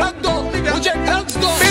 Migrando, migrando, migrando.